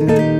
Yeah.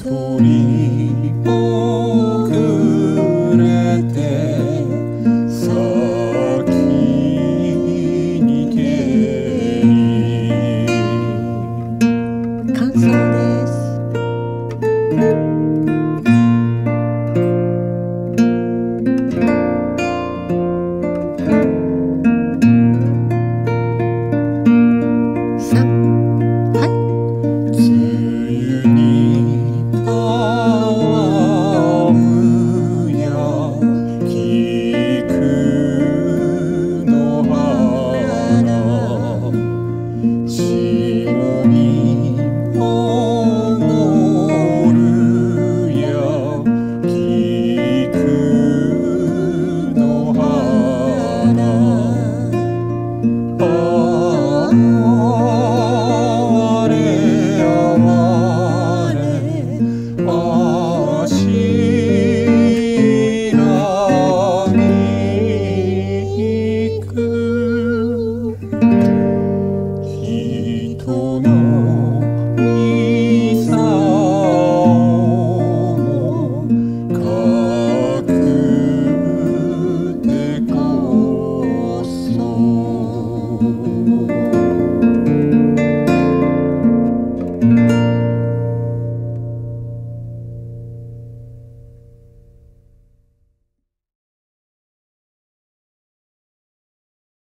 にく一人 Oh. oh, oh.